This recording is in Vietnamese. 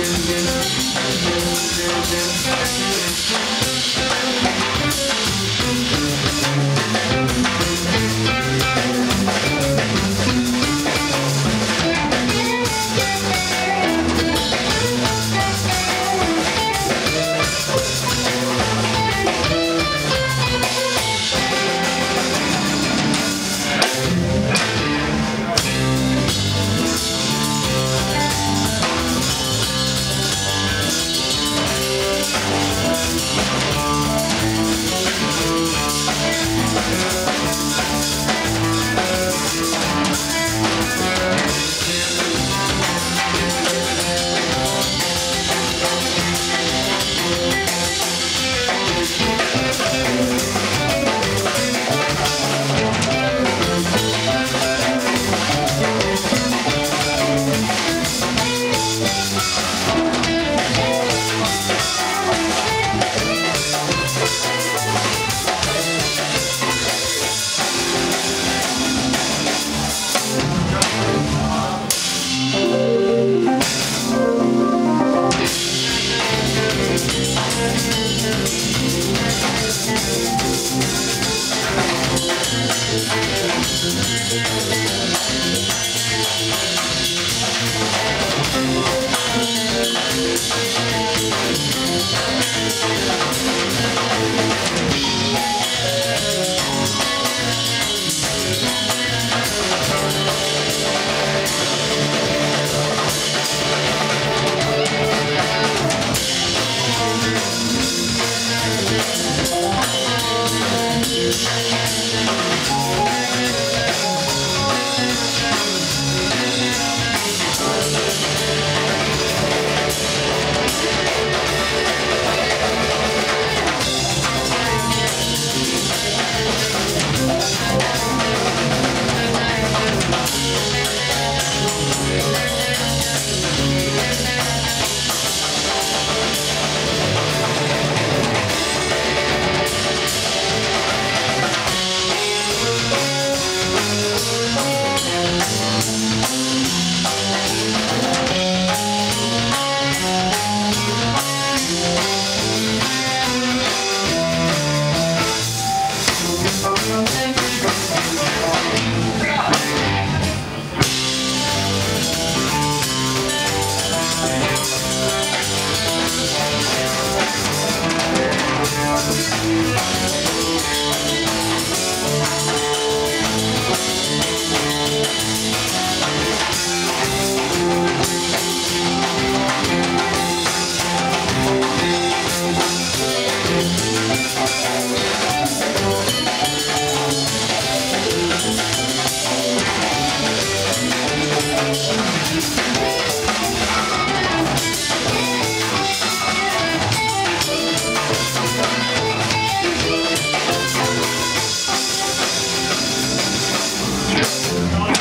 Thank Thank you. Thank Oh,